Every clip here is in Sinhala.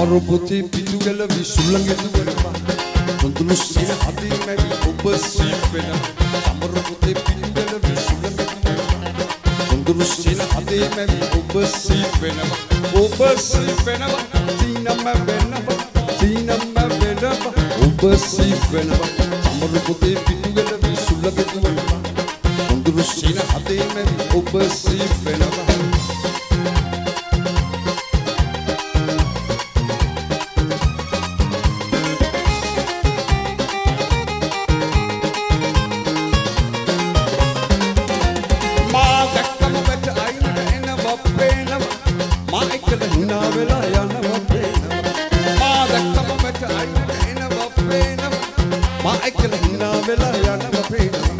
සමරුපුති පිටුගල විසුල්ලඟෙතුවනවා සොඳුළු සින හදේ මැවි ඔබ සීපෙන සමරුපුති පිටුගල විසුල්ලඟෙතුවනවා සොඳුළු සින හදේ මැවි ඔබ සීපෙනවා ඔබ සීපෙනවා සීනම වෙනවා. සීනම වෙනවා. ඔබ සීපෙනවා සමරුපුති පිටුගල විසුල්ලඟෙතුවනවා සොඳුළු සින හදේ මැවි ඔබ සීපෙනවා මා එක්කල hina වෙලා යනවා පේනවා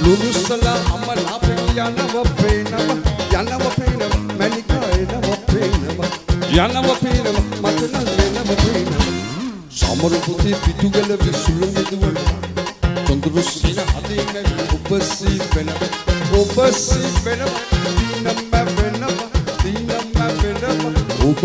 ලුණුසලා අම්මලා පෙන් යනවා පේනවා යනවා පේනවා මැනිකා එනවා පේනවා යනවා පේනවා මට නම් එනවා පේනවා සමරු පුතේ පිටුගල විසුළු මෙදුවනවා තොඳුරු සින හදේ මැවි ඔබ සී වෙනවා ඔබ සී වෙනවා දීනම්ම වෙනවා දීනම්ම වෙනවා ඔබ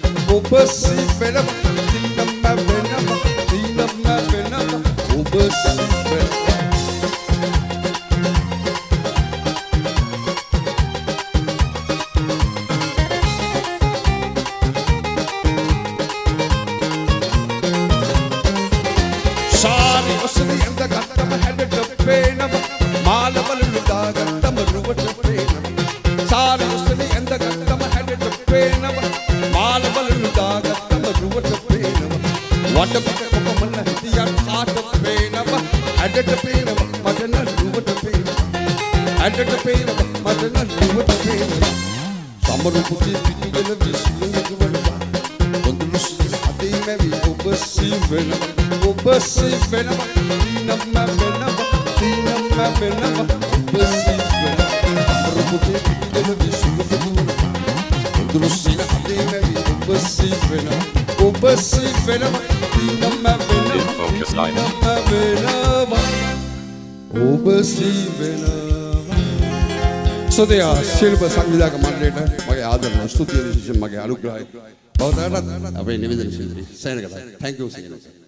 Obasi fela Tina ma fela Tina ma fela Obasi fela. Sari osri enda katta mahal dappe na malaval ludaga tamruvat pe na Sari osri enda වටපිට කොපමණ හිටියන් කාට පේනවා. හැඩට පේනවා මට නම් රුවට පේනවා. හැඩට පේනවා මට නම් රුවට පේනවා. සමරු පුතේ පිටුගල විශ්ලංග දුවනවා පොඳුළු සිල් හදේ මැවි ඔබ සී වෙනවා ඔබ සී වෙනවා දීනම්ම වෙනවා දීනම්ම වෙනවා. ඔබ සී වෙනවා සමරු පුතේ පිටුගල විශ්ලංග දුවනවා පොඳුළු සිල් හදේ මැවි ඔබ සී වෙනවා ඔබ සී වෙනවා දීනම්ම In focus වෙනවා line. දීනම්ම වෙනවා ඔබ සී වෙනවා සොදයා ශිල්ප සංවිධායක මණ්ඩලයට මගේ ආදරණ ස්තුතිය විශේෂයෙන් මගේ අනුග්‍රහය බවතාවටත් අපේ නිවේදන ශිල්පී සයනකට thank you සයනකට